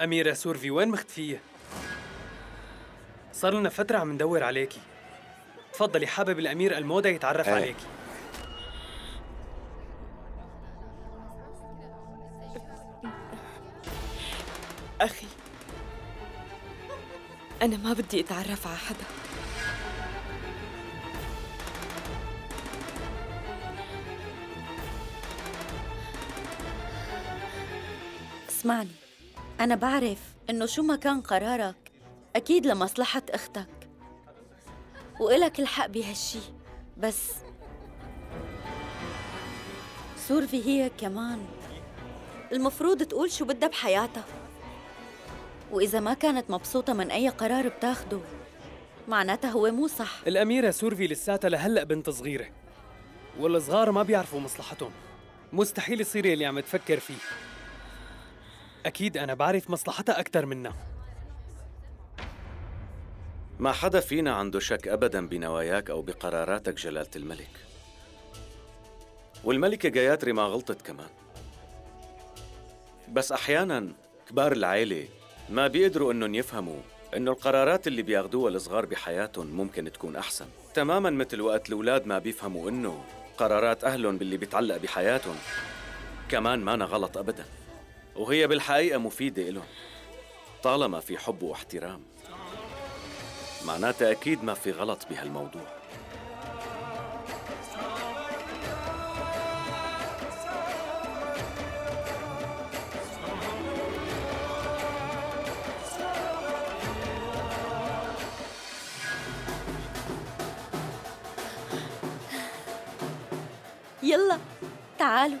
أميرة سورفي وين مختفية؟ صار لنا فترة عم ندور عليكي تفضلي حابب الأمير المودا يتعرف إيه. عليكي أخي أنا ما بدي أتعرف على حدا اسمعني أنا بعرف إنه شو ما كان قرارك أكيد لمصلحة أختك. وإلك الحق بهالشي بس سورفي هي كمان. المفروض تقول شو بدها بحياتها. وإذا ما كانت مبسوطة من أي قرار بتاخده معناتها هو مو صح. الأميرة سورفي لساتها لهلأ بنت صغيرة. والصغار ما بيعرفوا مصلحتهم. مستحيل يصير اللي عم تفكر فيه. أكيد أنا بعرف مصلحتها أكثر منها ما حدا فينا عنده شك ابدا بنواياك أو بقراراتك جلالة الملك. والملكة جاياتري ما غلطت كمان. بس أحيانا كبار العائله ما بيقدروا إنهم يفهموا إنه القرارات اللي بياخدوها الصغار بحياتهم ممكن تكون أحسن. تماما مثل وقت الأولاد ما بيفهموا إنه قرارات أهلهم باللي بيتعلق بحياتهم كمان مانا غلط ابدا. وهي بالحقيقة مفيدة لهم طالما في حب واحترام. معناتها أكيد ما في غلط بهالموضوع. يلا تعالوا.